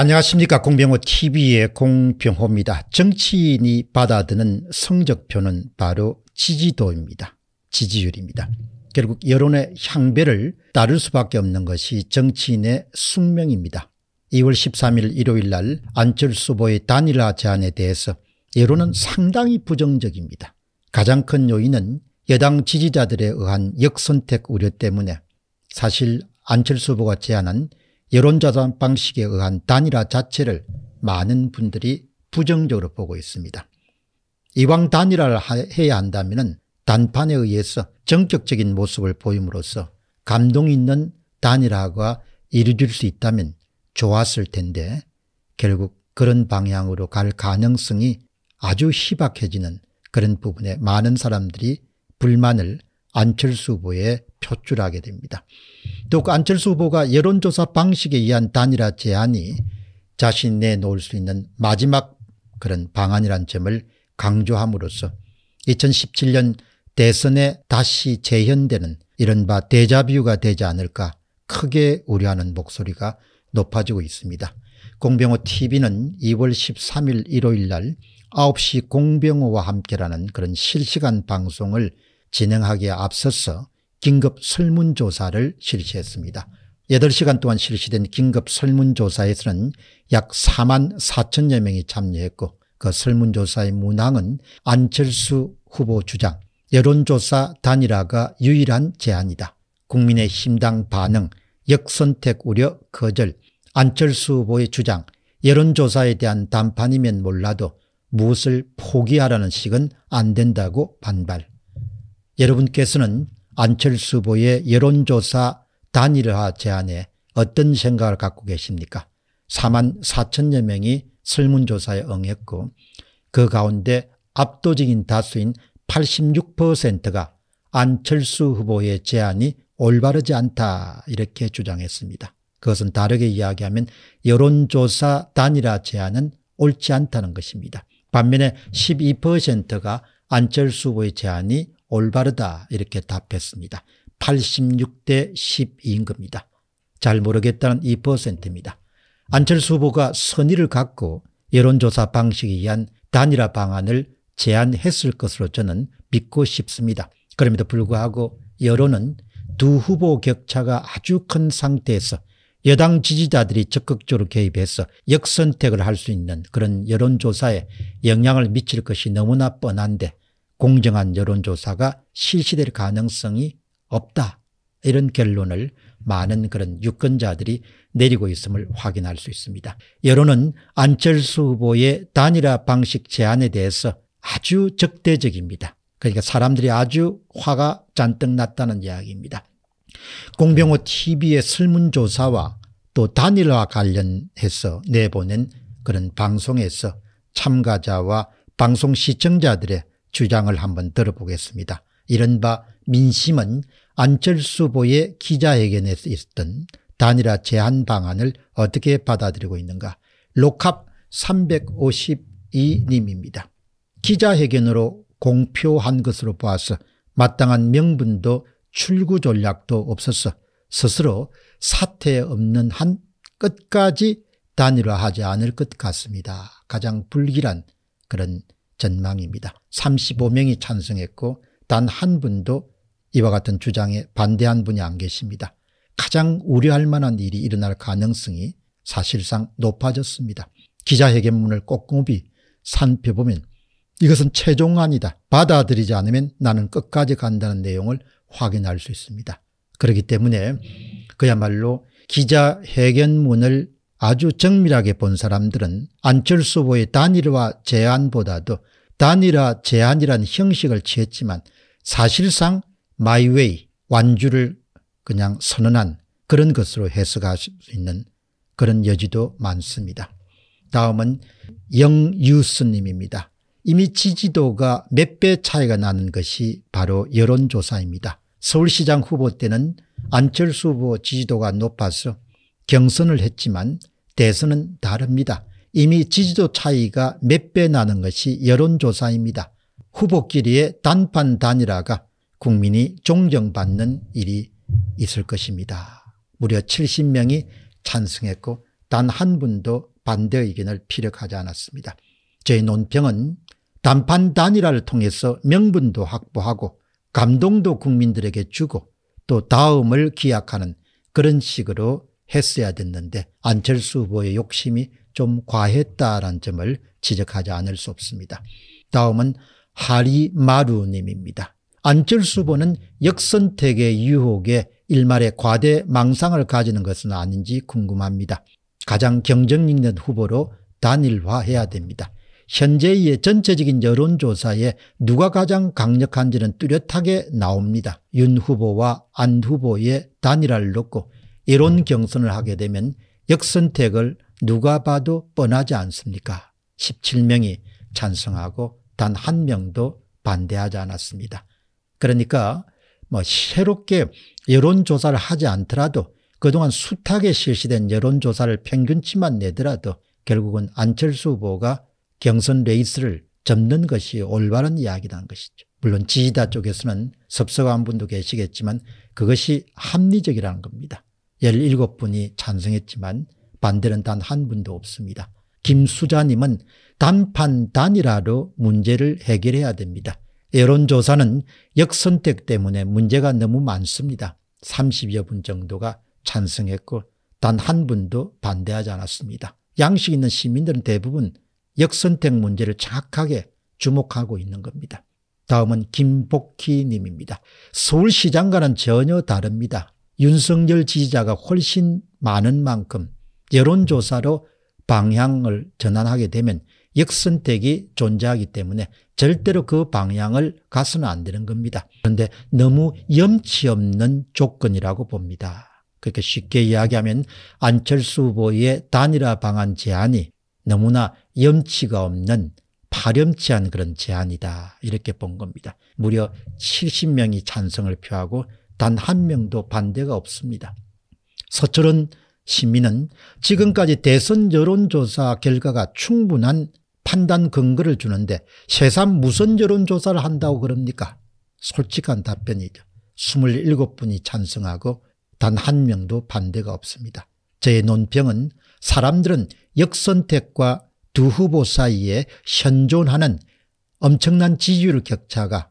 안녕하십니까 공병호 tv의 공병호입니다. 정치인이 받아드는 성적표는 바로 지지도입니다. 지지율입니다. 결국 여론의 향배를 따를 수밖에 없는 것이 정치인의 숙명입니다. 2월 13일 일요일 날 안철수 후보의 단일화 제안에 대해서 여론은 상당히 부정적입니다. 가장 큰 요인은 여당 지지자들에 의한 역선택 우려 때문에 사실 안철수 후보가 제안한 여론조사 방식에 의한 단일화 자체를 많은 분들이 부정적으로 보고 있습니다. 이왕 단일화를 해야 한다면 단판에 의해서 정격적인 모습을 보임으로써 감동 있는 단일화가 이루어질 수 있다면 좋았을 텐데 결국 그런 방향으로 갈 가능성이 아주 희박해지는 그런 부분에 많은 사람들이 불만을 안철수 후보에 표출하게 됩니다. 또그 안철수 후보가 여론조사 방식에 의한 단일화 제안이 자신이 내놓을 수 있는 마지막 그런 방안이란 점을 강조함으로써 2017년 대선에 다시 재현되는 이른바 대자뷰가 되지 않을까 크게 우려하는 목소리가 높아지고 있습니다. 공병호 TV는 2월 13일 일요일 날 9시 공병호와 함께라는 그런 실시간 방송을 진행하기에 앞서서 긴급 설문조사를 실시했습니다. 8시간 동안 실시된 긴급 설문조사에서는 약 4만 4천여 명이 참여했고 그 설문조사의 문항은 안철수 후보 주장 여론조사 단일화가 유일한 제안이다. 국민의 힘당 반응 역선택 우려 거절 안철수 후보의 주장 여론조사에 대한 단판이면 몰라도 무엇을 포기하라는 식은 안 된다고 반발 여러분께서는 안철수 후보의 여론조사 단일화 제안에 어떤 생각을 갖고 계십니까 4만 4천여 명이 설문조사에 응했고 그 가운데 압도적인 다수인 86%가 안철수 후보의 제안이 올바르지 않다 이렇게 주장했습니다. 그것은 다르게 이야기하면 여론조사 단일화 제안은 옳지 않다는 것입니다. 반면에 12%가 안철수 후보의 제안이 올바르다 이렇게 답했습니다. 86대 12인 겁니다. 잘 모르겠다는 2%입니다. 안철수 후보가 선의를 갖고 여론조사 방식에 의한 단일화 방안을 제안했을 것으로 저는 믿고 싶습니다. 그럼에도 불구하고 여론은 두 후보 격차가 아주 큰 상태에서 여당 지지자들이 적극적으로 개입해서 역선택을 할 수 있는 그런 여론조사에 영향을 미칠 것이 너무나 뻔한데 공정한 여론조사가 실시될 가능성이 없다. 이런 결론을 많은 그런 유권자들이 내리고 있음을 확인할 수 있습니다. 여론은 안철수 후보의 단일화 방식 제안에 대해서 아주 적대적입니다. 그러니까 사람들이 아주 화가 잔뜩 났다는 이야기입니다. 공병호 TV의 설문조사와 또 단일화 관련해서 내보낸 그런 방송에서 참가자와 방송 시청자들의 주장을 한번 들어보겠습니다. 이른바 민심은 안철수 후보의 기자회견에서 있었던 단일화 제한 방안을 어떻게 받아들이고 있는가. lokap 352님입니다. 기자회견으로 공표한 것으로 보아서 마땅한 명분도 출구 전략도 없어서 스스로 사퇴 없는 한 끝까지 단일화하지 않을 것 같습니다. 가장 불길한 그런 전망입니다. 35명이 찬성했고 단 한 분도 이와 같은 주장에 반대한 분이 안 계십니다. 가장 우려할 만한 일이 일어날 가능성이 사실상 높아졌습니다. 기자회견문을 꼼꼼히 살펴보면 이것은 최종안이다. 받아들이지 않으면 나는 끝까지 간다는 내용을 확인할 수 있습니다. 그렇기 때문에 그야말로 기자회견문을 아주 정밀하게 본 사람들은 안철수 후보의 단일화 제안보다도 단일화 제안이라는 형식을 취했지만 사실상 마이웨이 완주를 그냥 선언한 그런 것으로 해석할 수 있는 그런 여지도 많습니다. 다음은 영유스님입니다. 이미 지지도가 몇 배 차이가 나는 것이 바로 여론조사입니다. 서울시장 후보 때는 안철수 후보 지지도가 높아서 경선을 했지만 대선은 다릅니다. 이미 지지도 차이가 몇 배 나는 것이 여론조사입니다. 후보끼리의 단판 단일화가 국민이 존경받는 일이 있을 것입니다. 무려 70명이 찬성했고 단 한 분도 반대 의견을 피력하지 않았습니다. 저희 논평은 단판 단일화를 통해서 명분도 확보하고 감동도 국민들에게 주고 또 다음을 기약하는 그런 식으로 했어야 됐는데 안철수 후보의 욕심이 좀 과했다라는 점을 지적하지 않을 수 없습니다. 다음은 하리마루님입니다. 안철수 후보는 역선택의 유혹에 일말의 과대 망상을 가지는 것은 아닌지 궁금합니다. 가장 경쟁 있는 후보로 단일화해야 됩니다. 현재의 전체적인 여론조사에 누가 가장 강력한지는 뚜렷하게 나옵니다. 윤 후보와 안 후보의 단일화를 놓고 이론 경선을 하게 되면 역선택을 누가 봐도 뻔하지 않습니까 17명이 찬성하고 단 한 명도 반대하지 않았습니다. 그러니까 뭐 새롭게 여론조사를 하지 않더라도 그동안 숱하게 실시된 여론조사를 평균치만 내더라도 결국은 안철수 후보가 경선 레이스를 접는 것이 올바른 이야기라는 것이죠. 물론 지지자 쪽에서는 섭섭한 분도 계시겠지만 그것이 합리적이라는 겁니다. 17분이 찬성했지만 반대는 단 한 분도 없습니다. 김수자님은 단판 단일화로 문제를 해결해야 됩니다. 여론조사는 역선택 때문에 문제가 너무 많습니다. 30여 분 정도가 찬성했고 단 한 분도 반대하지 않았습니다. 양식 있는 시민들은 대부분 역선택 문제를 정확하게 주목하고 있는 겁니다. 다음은 김복희 님입니다. 서울시장과는 전혀 다릅니다. 윤석열 지지자가 훨씬 많은 만큼 여론조사로 방향을 전환하게 되면 역선택이 존재하기 때문에 절대로 그 방향을 가서는 안 되는 겁니다. 그런데 너무 염치 없는 조건이라고 봅니다. 그렇게 쉽게 이야기하면 안철수 후보의 단일화 방안 제안이 너무나 염치가 없는 파렴치한 그런 제안이다 이렇게 본 겁니다. 무려 70명이 찬성을 표하고 단 한 명도 반대가 없습니다. 서철은 시민은 지금까지 대선 여론조사 결과가 충분한 판단 근거를 주는데 새삼 무슨 여론조사를 한다고 그럽니까? 솔직한 답변이죠. 27분이 찬성하고 단 한 명도 반대가 없습니다. 제 논평은 사람들은 역선택과 두 후보 사이에 현존하는 엄청난 지지율 격차가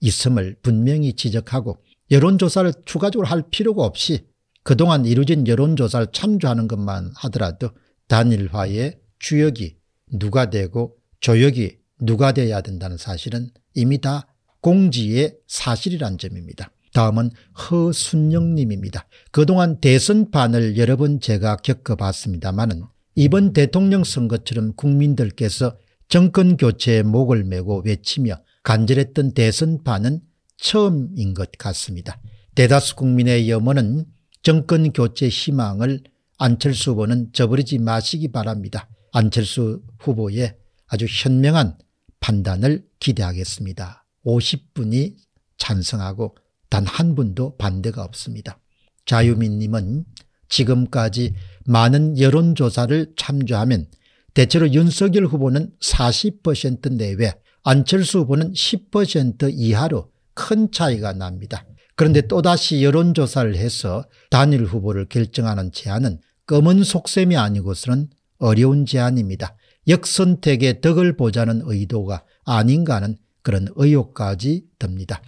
있음을 분명히 지적하고 여론조사를 추가적으로 할 필요가 없이 그동안 이루어진 여론조사를 참조하는 것만 하더라도 단일화의 주역이 누가 되고 조역이 누가 돼야 된다는 사실은 이미 다 공지의 사실이란 점입니다. 다음은 허순영님입니다. 그동안 대선판을 여러 번 제가 겪어봤습니다마는 이번 대통령 선거처럼 국민들께서 정권교체에 목을 메고 외치며 간절했던 대선판은 처음인 것 같습니다. 대다수 국민의 염원은 정권 교체 희망을 안철수 후보는 저버리지 마시기 바랍니다. 안철수 후보의 아주 현명한 판단을 기대하겠습니다. 50분이 찬성하고 단 한 분도 반대가 없습니다. 자유민님은 지금까지 많은 여론조사를 참조하면 대체로 윤석열 후보는 40% 내외 안철수 후보는 10% 이하로 큰 차이가 납니다. 그런데 또다시 여론조사를 해서 단일 후보를 결정하는 제안은 검은 속셈이 아니고서는 어려운 제안입니다. 역선택의 덕을 보자는 의도가 아닌가 하는 그런 의혹까지 듭니다.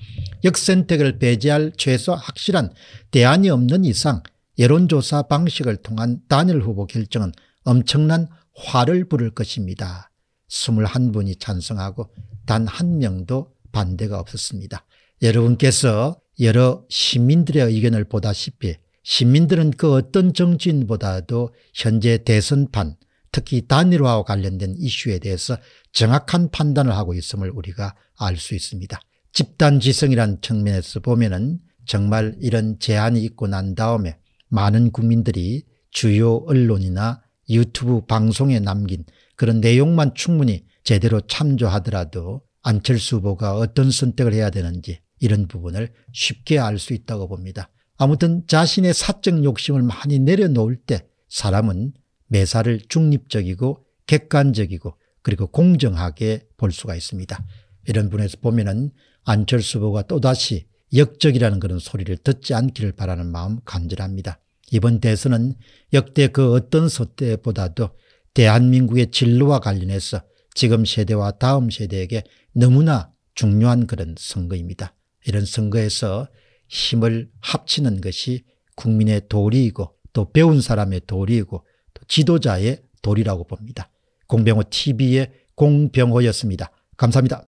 역선택을 배제할 최소 확실한 대안이 없는 이상 여론조사 방식을 통한 단일 후보 결정은 엄청난 화를 부를 것입니다. 21분이 찬성하고 단 한 명도 반대가 없었습니다. 여러분께서 여러 시민들의 의견을 보다시피 시민들은 그 어떤 정치인보다도 현재 대선판 특히 단일화와 관련된 이슈에 대해서 정확한 판단을 하고 있음을 우리가 알 수 있습니다. 집단지성이란 측면에서 보면 은 정말 이런 제안이 있고 난 다음에 많은 국민들이 주요 언론이나 유튜브 방송에 남긴 그런 내용만 충분히 제대로 참조하더라도 안철수 후보가 어떤 선택을 해야 되는지 이런 부분을 쉽게 알 수 있다고 봅니다. 아무튼 자신의 사적 욕심을 많이 내려놓을 때 사람은 매사를 중립적이고 객관적이고 그리고 공정하게 볼 수가 있습니다. 이런 분에서 보면 은 안철수 후보가 또다시 역적이라는 그런 소리를 듣지 않기를 바라는 마음 간절합니다. 이번 대선은 역대 그 어떤 소때보다도 대한민국의 진로와 관련해서 지금 세대와 다음 세대에게 너무나 중요한 그런 선거입니다. 이런 선거에서 힘을 합치는 것이 국민의 도리이고 또 배운 사람의 도리이고 또 지도자의 도리라고 봅니다. 공병호 TV의 공병호였습니다. 감사합니다.